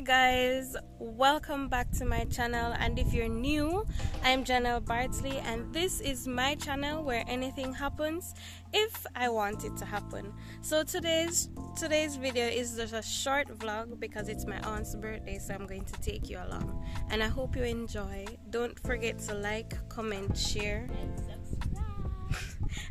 hi guys welcome back to my channel. And if you're new i'm jhanel bartley and this is my channel where anything happens if i want it to happen. So today's today's video is just a short vlog because it's my aunt's birthday so i'm going to take you along. And i hope you enjoy. Don't forget to like comment share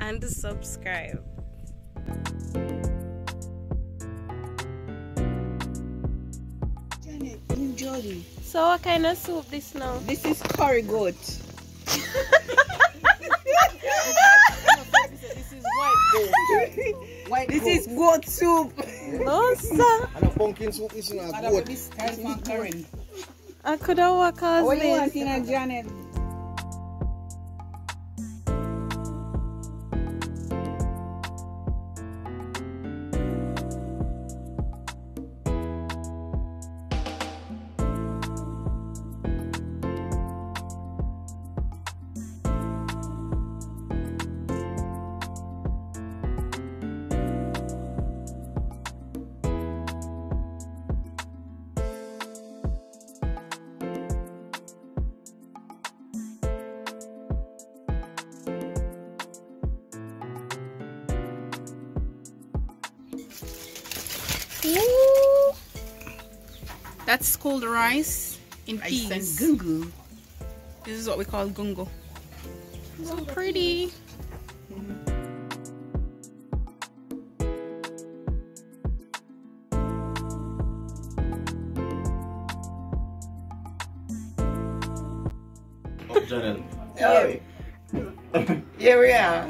and subscribe Jody. So what kind of soup this now? This is curry goat. this is white goat. White This goat. is goat soup. No sir. And a pumpkin soup is not And good. this time for curry. I could have walked as What you want in a Janet? Ooh. That's called rice in peas. gungu. This is what we call gungo. So pretty. Oh, Jhanel. Here. Here we are.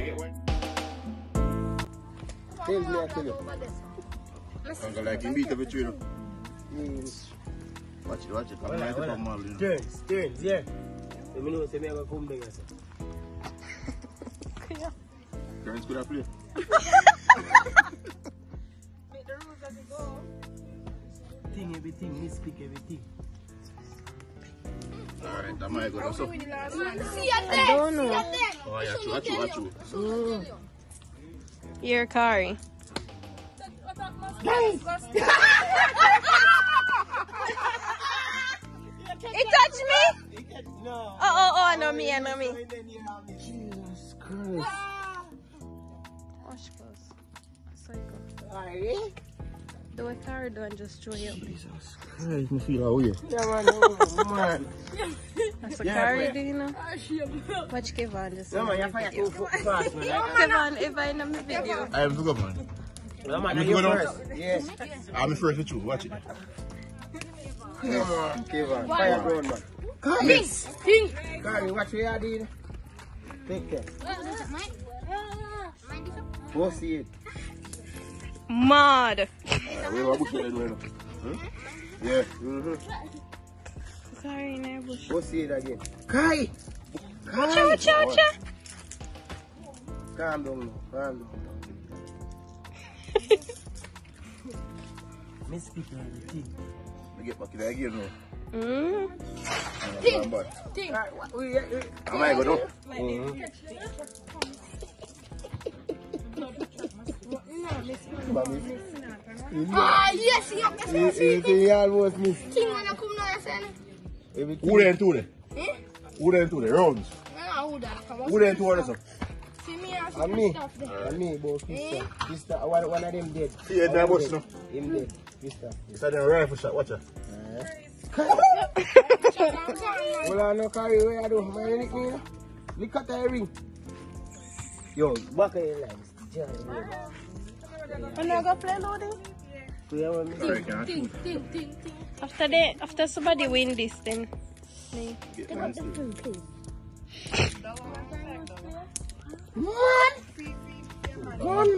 Tell me, I tell you. Uncle, like him beat up with you, you. Watch it, watch it. I'm from Mal, you know. Turns, turns, yeah. So me know say me have a come sir. Parents could have played. Thing everything, me speak everything. Alright, that might go down so. I don't know. Oh, yeah, true, true, true. You're Kari. It touched me? No. Oh, oh, oh, no me, no me. Jesus Christ. Wash clothes. Psycho. Alright. Do a Kari do and just throw you up. Jesus Christ, me feel how you. Yeah, man, oh, man. That's a Yeah, Kari but- do, you know? Watch Kevon just No, in man, my you fire video. too fast, man. Kevon, if I know my video. I am to go, man. No, man, You you go now? first. Yes. I'm first with you, watch it. Come on, Kevin. Fire ground, man. Carly. Carly, watch what you are doing. Take care. Go see it. Mad. Alright, where are bush right now? Huh? Yeah. Mm-hmm. Sorry, in. Go see it again. Kai! Watcha, Kai! watcha, watcha. Calm down now. Calm down. Me speak everything. I get back in there again now. Mm. I'm going back. I might go now. Ah, yes, you have to say Everything almost miss. King wanna come now, sen. Everything. Who there two there? Who there? Rounds. Nah, who that? Come on. Who there two others? sir? See me and And see me. stuff there. And me, both sister. Sister, one, one of them dead. See it there, boss, no? Him dead. Sister. It's a rifle shot, watch it. Well, I know carry where I do. My lick me. you know. Look at the ring. Yo, back of your legs. And I go play loading. Alright, can I Ting, ting, ting, ting. After that, after somebody win this, then me. get mine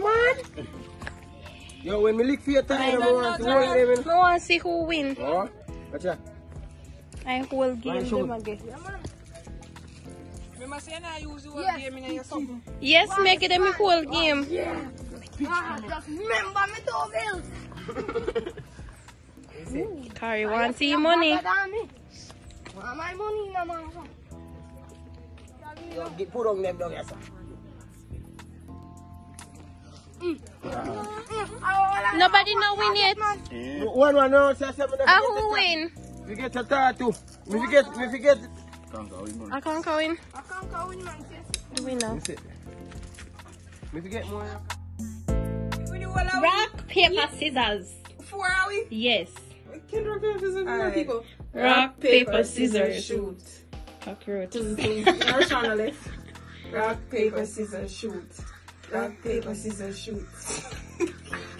man. Yo, when me lick for your time, I want to hold them in. No one see who win. Oh, watch out. I will give them again. Remember saying I use you yes. game in your something? Yes, make it a whole game. Ah, just remember me two bills. Kari want see money. Better than me. Want my money, no man. Yo, get, put on them down here. Nobody know win yet. One one no. Ah, who win? We get a tattoo. We forget, we forget. I can't go in. I can't go in, man. The winner. We say- We forget more. Rock, paper, scissors. Four are we? Yes. Can rock, paper, scissors, more people. Rock, paper, scissors. shoot. Cockroach. Rush on the. Rock, paper, scissors, shoot. Rock, paper, scissors, shoot.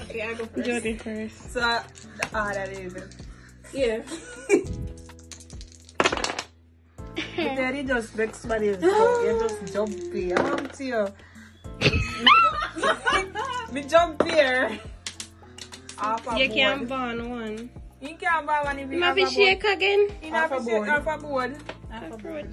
okay, I go first. Jody first. So, ah, that is it. Yeah. Daddy just makes money. You just jump here. I'm to you. Me jump here. Half a You board. can burn one. You can't buy one if you You have have a to shake again. You have Half to a board. half a board. Cockroach.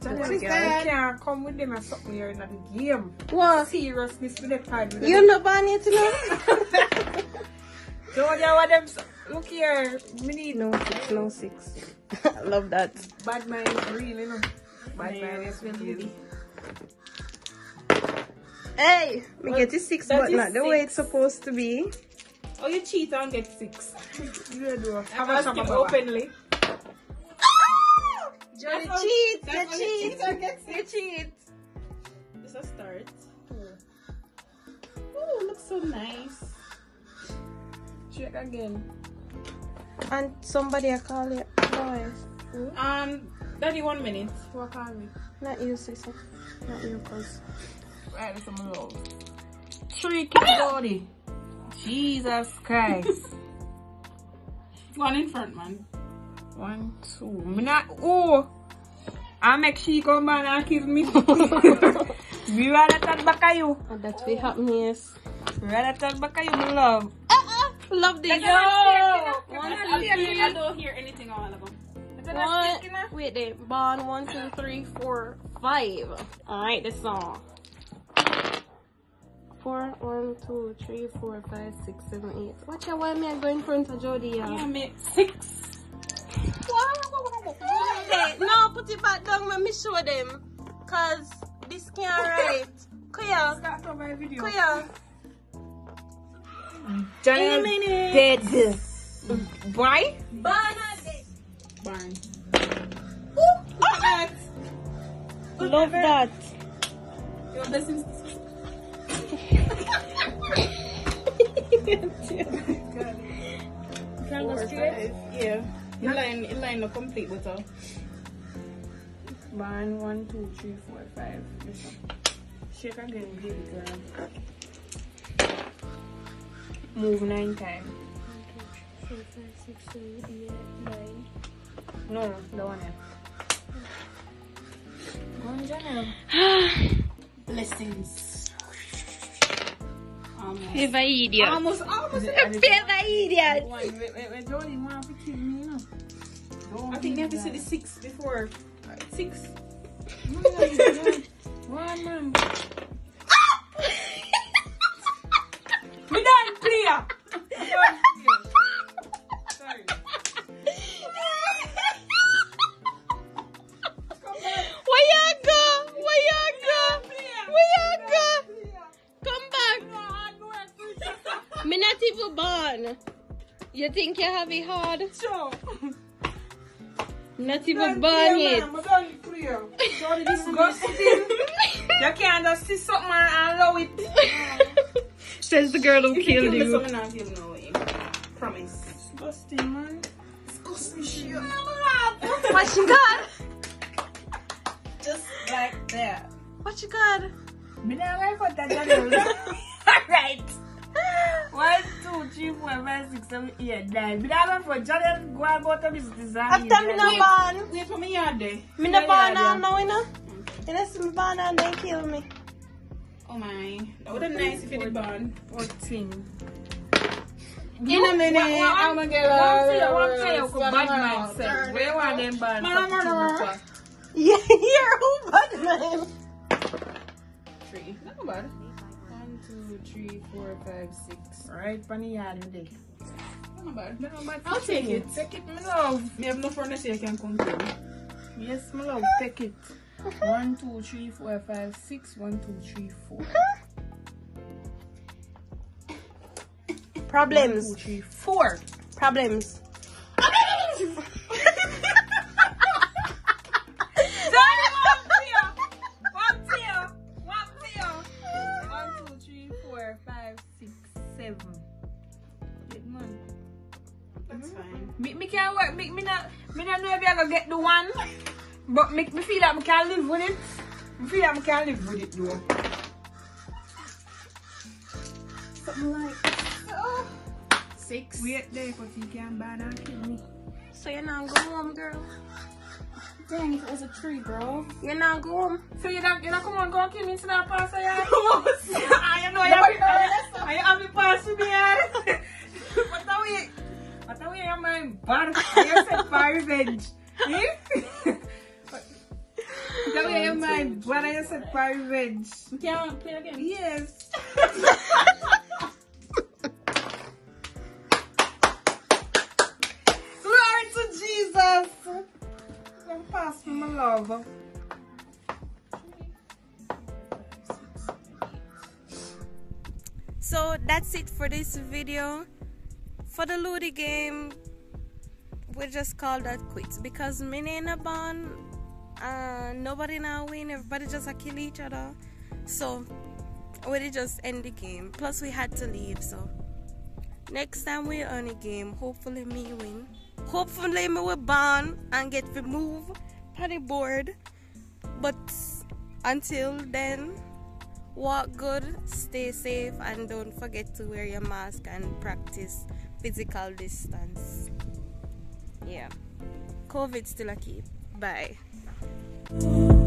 Tell you, girl, you can't come with them and something here in the game. What? Seriousness with the time. with them. You know burn it, you know? Don't you want them? Look here. Me need No six, no six. Love that. bad mind is real, you know. Bad mind is real. Hey, we get it six, but is not the way it's supposed to be. Oh, you cheat and get six. You do. Have ask a him shop openly. Johnny That's cheat, you that's you cheat, cheat and get you cheat. It's a start. Oh, it looks so nice. Check again. And somebody I call it boys. Um, daddy, one minute. What call me? Not you, sister. Not you, cause. Right, that's some love. Three kids body. Jesus Christ. One in front, man. One, two. Me not. Oh! I make she come back and kill me. Me rather talk back at you. Oh, and that will happen, yes. Rather talk back at you, my love. Uh-uh. Love this. Yo! One, I, two, I, three. I don't hear anything a while ago. One, wait, there. Bond, one, two, three, four, five. Alright, this song. Four, one, two, three, four, five, six, seven, eight. Watch out, why me I go in front of Jody? Yeah, Yeah. me six. Hey, no, put it back down. Let me show them. Cause this can't write. Kuya, Start on my video. kuya. Jhanel Eliminate. dead. Why? Barn. Love that. Your blessings. Can go straight? Yeah. In line, in line, no complete, but uh, One, one, two, three, four, five. Shake again, baby girl. Move nine times. Four, five, six, seven, eight, nine. No, the one here. Go on, Jhanel. blessings. Almost. Favor idiot. Almost, almost. Favor idiot. One, wait, wait, wait, Jody, want to kill me, you know? I think they have to see the six before. Six. One, man. You think you have it hard? Sure. Not even Done born clear, yet. man. We done clear. Jody, disgusting. You can't just see something and allow it. Says the girl who If you killed kill me, you. someone else, you'll know it. Promise. Disgusting, man. Disgusting shit. What you got? Just like that. What you got? Me not like what that Jhanel. Alright. One, two, three, four, five, six, seven, eight, nine. Me not for Jhanel go and go to business. and After me eat no Jhanel. born. Wait for me yard there. Me no Yeah, born yeah, now, no, you know? You know, see me born and they kill me. Oh my. That would have nice if you did burn. Fourteen. In a minute, I'm gonna get One a one say, you could bad mindset. Where want them bad? Mama, Yeah, you're who bad man. Three. Not bad. One, two, three, four, five, six. Right, funny yard in there. Not bad. No bad I'll take you. it. Take it, me love. Me have no furniture you can come to. Yes, me love. Take it. Uh-huh. One, two, three, four, five, six. two, three, four. One, Problems. two, three, four. Problems. Can live with it. Me feel like me can live with it though. Something like Six. wait there, but you can't ban and kill me. So you're not go home, girl. Dang, if it was a tree, bro. You're not go home. So you don't, you don't come on, go and kill me instead of pass a yard. I know you have I have to pass the yard. But that way, but that way I'm bad. I said for revenge. I'm my bad. I said for revenge. Can't play again. Yes. Glory to Jesus. Don't pass me my love. So that's it for this video. For the Ludi game, we just call that quits because many in a bond, uh, nobody now win. Everybody just a kill each other. So we did just end the game. Plus we had to leave. So next time we on a game, hopefully me win. Hopefully me will bond and get removed from the board. But until then, walk good, stay safe, and don't forget to wear your mask and practice physical distance. Yeah. COVID still a key. Bye.